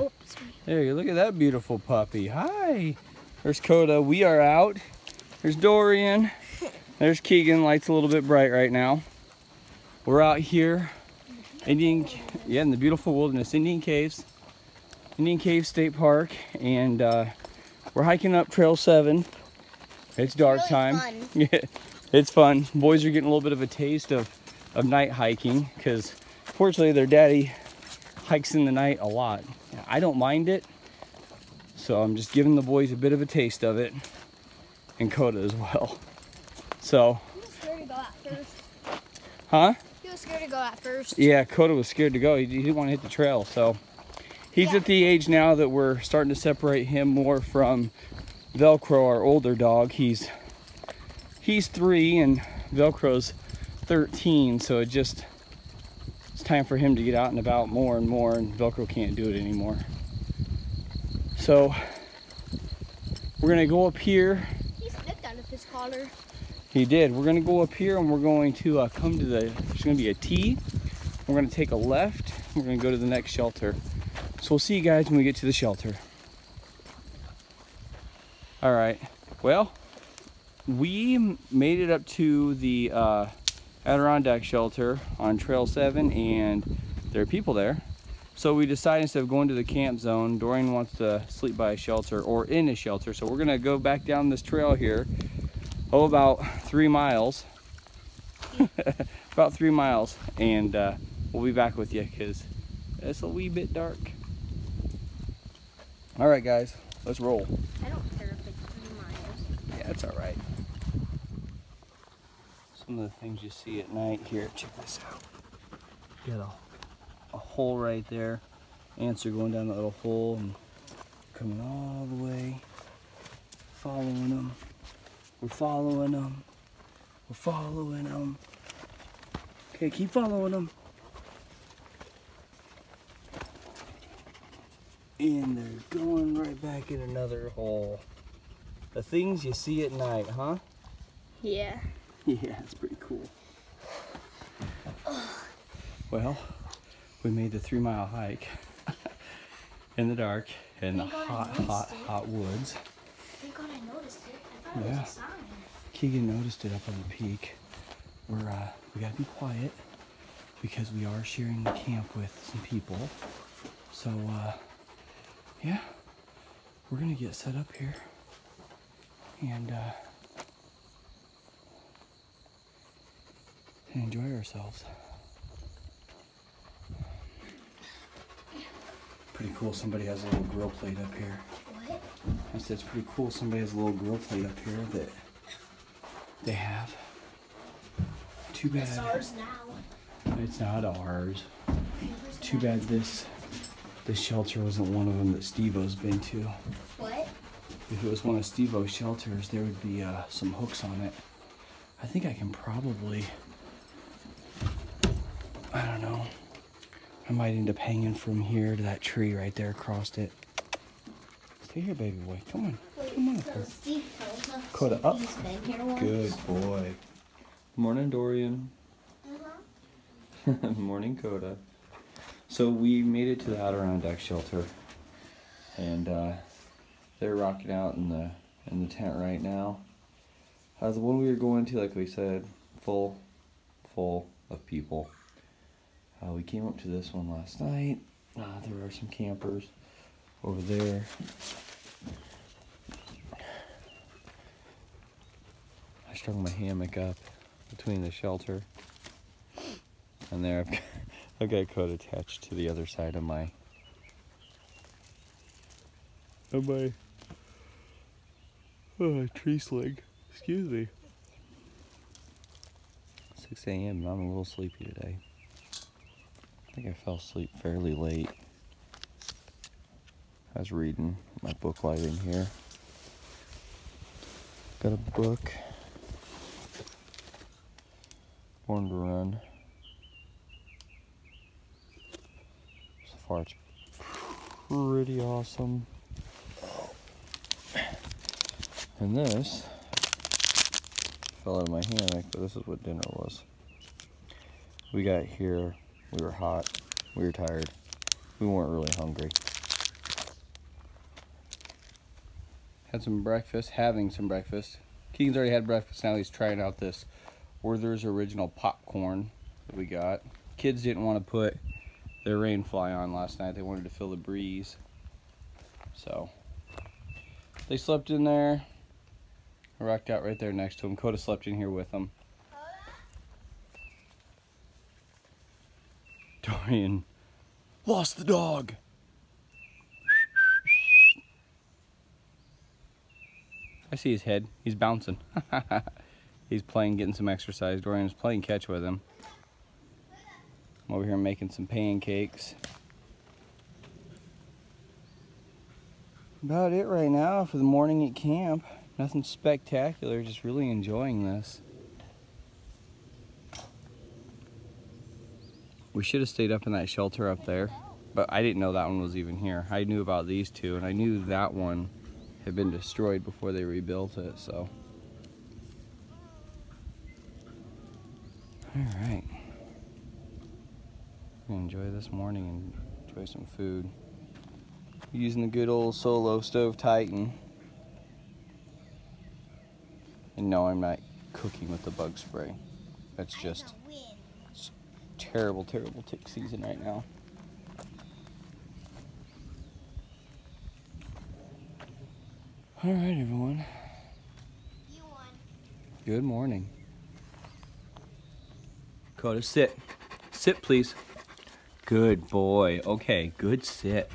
Oh. There you look at that beautiful puppy. Hi. There's Koda. We are out. There's Dorian. There's Keegan. Light's a little bit bright right now. We're out here, Indian, yeah, in the beautiful wilderness, Indian Caves, Indian Cave State Park, and uh, we're hiking up Trail 7. It's dark really time. Yeah, it's fun. Boys are getting a little bit of a taste of, of night hiking because fortunately their daddy hikes in the night a lot. I don't mind it, so I'm just giving the boys a bit of a taste of it, and Koda as well. So, He was scared to go at first. huh? He was scared to go at first. Yeah, Koda was scared to go. He, he didn't want to hit the trail, so he's Yeah. at the age now that we're starting to separate him more from Velcro, our older dog. He's he's three and Velcro's 13, so it just it's time for him to get out and about more and more, and Velcro can't do it anymore. So we're gonna go up here. He slipped out of his collar. He did. We're gonna go up here and we're going to uh, come to the, there's gonna be a T. We're gonna take a left. We're gonna go to the next shelter. So we'll see you guys when we get to the shelter. All right, well, we made it up to the uh, Adirondack shelter on Trail 7 and there are people there. So we decided instead of going to the camp zone, Dorian wants to sleep by a shelter or in a shelter. So we're gonna go back down this trail here oh about three miles about three miles and uh, we'll be back with you because it's a wee bit dark all right guys let's roll I don't care if it's three miles. yeah it's all right some of the things you see at night here. Check this out. Got a, a hole right there. Ants are going down that little hole and coming all the way. Following them we're following them we're following them okay keep following them and they're going right back in another hole. The things you see at night huh? Yeah. yeah, it's pretty cool. Well, we made the three mile hike in the dark in the hot, hot, it. hot woods. Thank God I noticed it. I thought Yeah. it was a sign. Keegan noticed it up on the peak. We're uh, we gotta be quiet because we are sharing the camp with some people. So uh, yeah, we're gonna get set up here and uh, and enjoy ourselves. Pretty cool. Somebody has a little grill plate up here. What? I said it's pretty cool. Somebody has a little grill plate up here that they have. Too bad. It's ours now. It's not ours. Too bad this this shelter wasn't one of them that Steve-O's been to. What? If it was one of Steve-O's shelters, there would be uh, some hooks on it. I think I can probably. I don't know. I might end up hanging from here to that tree right there across it. Stay here, baby boy. Come on. Come on up So here. Steve Koda up. he's been here once. Good boy. Morning, Dorian. Uh-huh. Morning, Koda. So we made it to the Adirondack shelter, and uh, they're rocking out in the in the tent right now. Uh, the one we were going to, like we said, full, full of people. Uh, we came up to this one last night. Uh, there are some campers over there. I strung my hammock up between the shelter and there I've got, I've got a coat attached to the other side of my of my oh, tree sling. Excuse me. 6 a.m. and I'm a little sleepy today. I think I fell asleep fairly late. I was reading my book light in here. Got a book. Born to Run. So far, it's pretty awesome. And this fell out of my hammock, but this is what dinner was. We got here, we were hot. We were tired. We weren't really hungry. Had some breakfast, having some breakfast. Keegan's already had breakfast. Now he's trying out this Werther's Original Popcorn that we got. Kids didn't want to put their rain fly on last night. They wanted to feel the breeze. So they slept in there. I rocked out right there next to him. Coda slept in here with them. Dorian lost the dog. I see his head. He's bouncing. He's playing, getting some exercise. Dorian's playing catch with him. I'm over here making some pancakes. About it right now for the morning at camp. Nothing spectacular, just really enjoying this. We should have stayed up in that shelter up there, but I didn't know that one was even here. I knew about these two, and I knew that one had been destroyed before they rebuilt it, so. All right. Enjoy this morning and enjoy some food. Using the good old Solo Stove Titan. And no, I'm not cooking with the bug spray. That's just terrible, terrible tick season right now. All right, everyone. Good morning. Koda, sit. Sit, please. Good boy. Okay, good sit.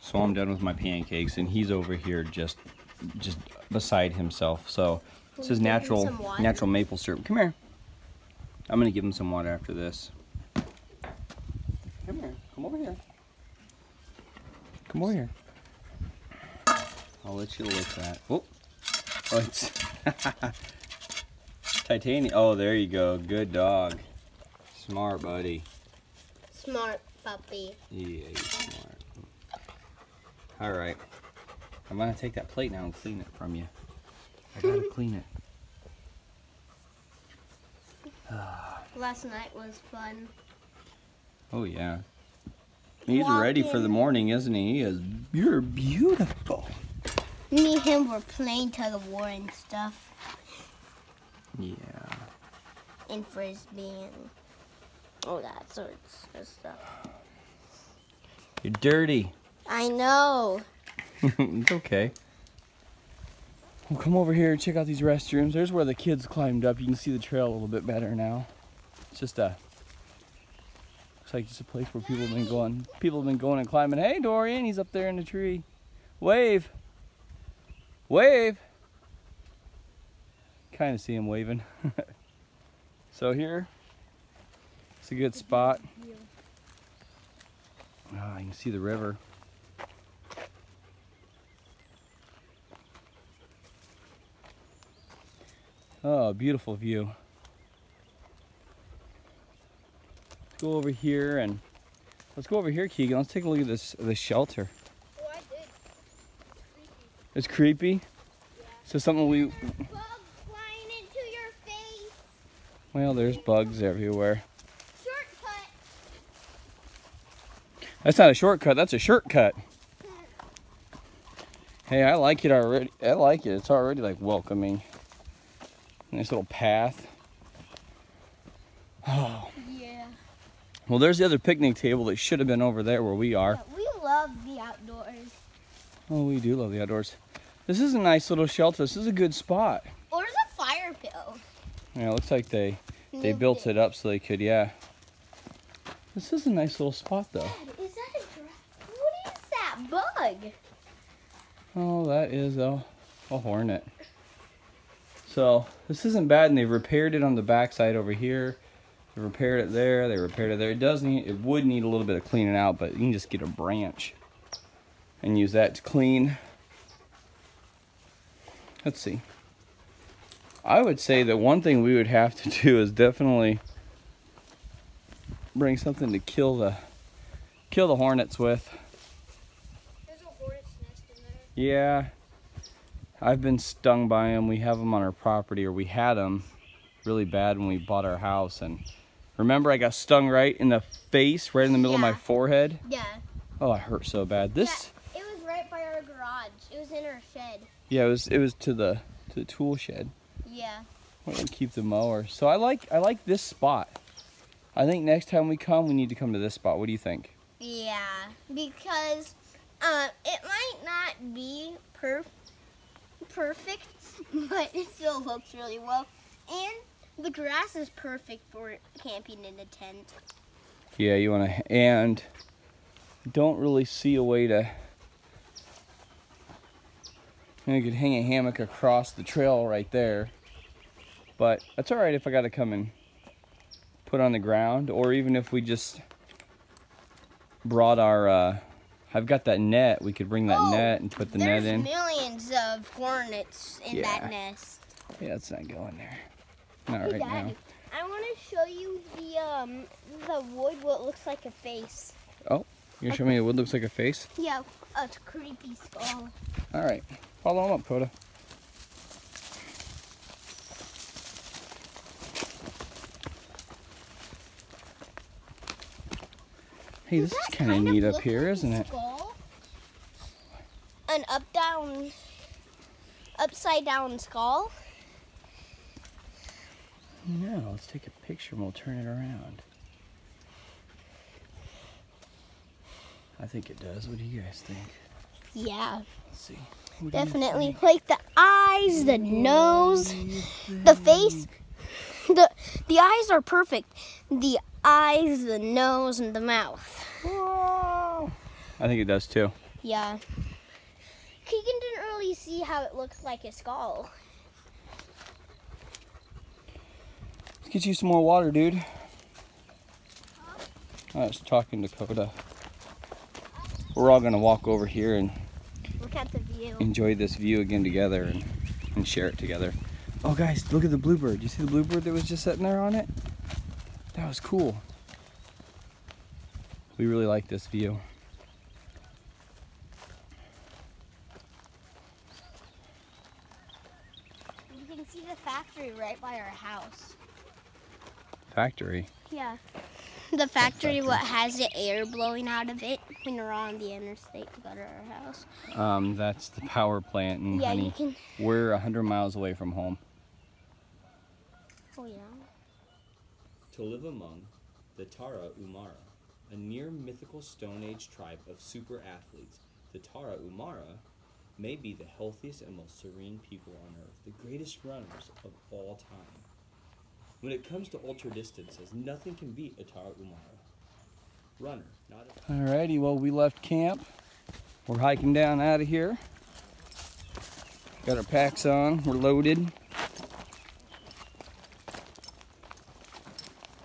So I'm done with my pancakes, and he's over here just, just beside himself. So this is you give him natural, natural maple syrup. Come here. I'm gonna give him some water after this. Come here. Come over here. Come over here. I'll let you lick that. Oh, oh it's titanium. Oh, there you go. Good dog. Smart, buddy. Smart puppy. Yeah, he's smart. All right. I'm gonna take that plate now and clean it from you. I gotta clean it. Last night was fun. Oh yeah. He's Walk ready for the morning, isn't he? He is. You're beautiful. Me and him were playing tug of war and stuff, Yeah. and frisbee and all that sorts of stuff. You're dirty. I know. it's okay. Well, come over here and check out these restrooms. There's where the kids climbed up. You can see the trail a little bit better now. It's just a looks like just a place where people have been going. People have been going and climbing. Hey, Dorian, he's up there in the tree. Wave. Wave. Kind of see him waving. so here, it's a good spot. Ah, you can see the river. Oh, beautiful view. Let's go over here and let's go over here, Keegan. Let's take a look at this the shelter. Oh, I did. It's creepy. So something we Bug flying into your face. well, there's bugs everywhere. Shortcut. That's not a shortcut. That's a shortcut. Hey, I like it already. I like it. It's already like welcoming. Nice little path. Oh, Yeah. Well, there's the other picnic table that should have been over there where we are. We love the outdoors. Oh, we do love the outdoors. This is a nice little shelter. This is a good spot. Or there's a fire pit. Yeah, it looks like they they built it up so they could. Yeah. This is a nice little spot though. Dad, is that a? What is that bug? Oh, that is a a hornet. So this isn't bad, and they've repaired it on the backside over here. They repaired it there. They repaired it there. It does need. It would need a little bit of cleaning out, but you can just get a branch and use that to clean. Let's see. I would say that one thing we would have to do is definitely bring something to kill the kill the hornets with. There's a hornet's nest in there. Yeah, I've been stung by them. We have them on our property, or we had them really bad when we bought our house. And remember, I got stung right in the face, right in the middle of my forehead. Yeah. Oh, I hurt so bad. This, It was right by our garage. It was in our shed. Yeah, it was it was to the to the tool shed. Yeah. We're gonna keep the mower. So I like I like this spot. I think next time we come, we need to come to this spot. What do you think? Yeah, because uh, it might not be perf- perfect, but it still looks really well. And the grass is perfect for camping in a tent. Yeah, you wanna and don't really see a way to. You, could hang a hammock across the trail right there, but that's all right if I gotta come and put on the ground, or even if we just brought our. Uh, I've got that net. We could bring that Oh, net and put the net in. There's millions of hornets in Yeah. that nest. Yeah, it's not going there. Not right now. I want to show you the um the wood what looks like a face. Oh, You gonna show me wood. looks like a face? Yeah, a creepy skull. All right, follow him up, Koda. Hey, this is kind of neat up here, like a isn't it? skull? An up down, upside down skull. No, let's take a picture and we'll turn it around. I think it does. What do you guys think? Yeah, Let's see. What definitely. Like the eyes, the nose, the face. The the eyes are perfect. The eyes, the nose, and the mouth. Whoa. I think it does too. Yeah. Keegan didn't really see how it looked like a skull. Get you some more water, dude. I was talking to Koda. We're all gonna walk over here and Look at the view. enjoy this view again together and, and share it together. Oh guys, look at the bluebird. You see the bluebird that was just sitting there on it? That was cool. We really like this view. You can see the factory right by our house. Factory. Yeah. The factory, what has the air blowing out of it when we're on the interstate to go to our house. Um, that's the power plant and yeah, you honey. can. We're a 100 miles away from home. Oh yeah. to live among the Tara Umara, a near mythical Stone Age tribe of super athletes. The Tarahumara may be the healthiest and most serene people on earth, the greatest runners of all time. When it comes to ultra distances, nothing can beat a Tara Umara. Runner, not a Alrighty, well we left camp. We're hiking down out of here. Got our packs on, we're loaded. It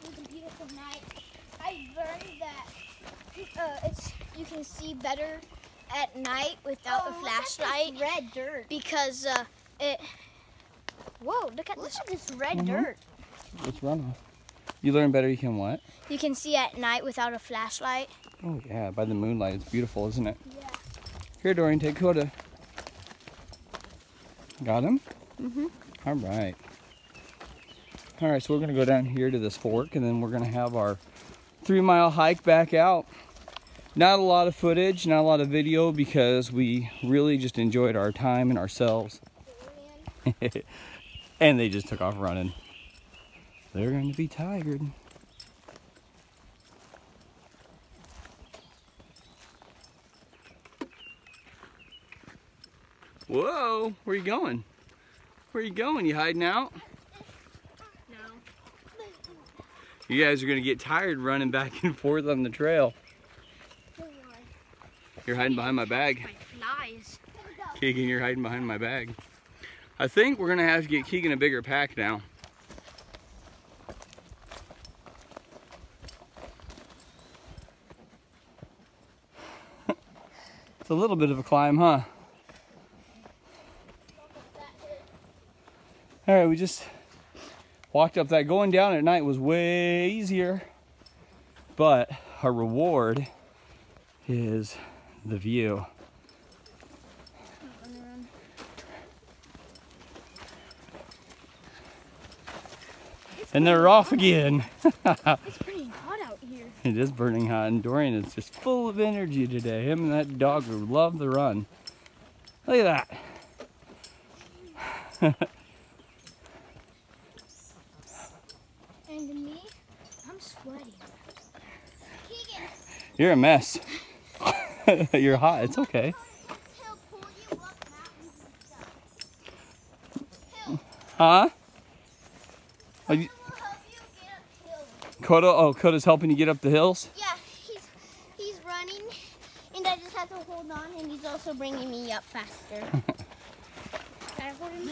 a beautiful night. I learned that uh, it's you can see better at night without a flashlight. red dirt. Because uh, it. Whoa! Look at this. this red Mhm. dirt. Let's run off. You learn better, you can what? You can see at night without a flashlight. Oh yeah, by the moonlight, it's beautiful, isn't it? Yeah. Here, Dorian, take Koda. Got him? Mhm. All right. All right, so we're gonna go down here to this fork, and then we're gonna have our three mile hike back out. Not a lot of footage, not a lot of video, because we really just enjoyed our time and ourselves. and they just took off running. They're going to be tired. Whoa, where you going? Where you going? You hiding out? No. You guys are gonna get tired running back and forth on the trail. You're hiding behind my bag. My flies. Keegan, you're hiding behind my bag. I think we're gonna have to get Keegan a bigger pack now. It's a little bit of a climb, huh? All right, we just walked up that. Going down at night was way easier, but our reward is the view. And they're off again. It's pretty hot out here. It is burning hot, and Dorian is just full of energy today. Him and that dog would love the run. Look at that. And me, I'm sweating. Keegan, You're a mess. You're hot. It's okay. he'll pull you up mountains and stuff. He'll, Huh? Are you, he'll help you get up hills. Koda, oh, Koda's helping you get up the hills? Yeah, he's he's running, and I just have to hold on, and he's also bringing me up faster. Gotta hold him.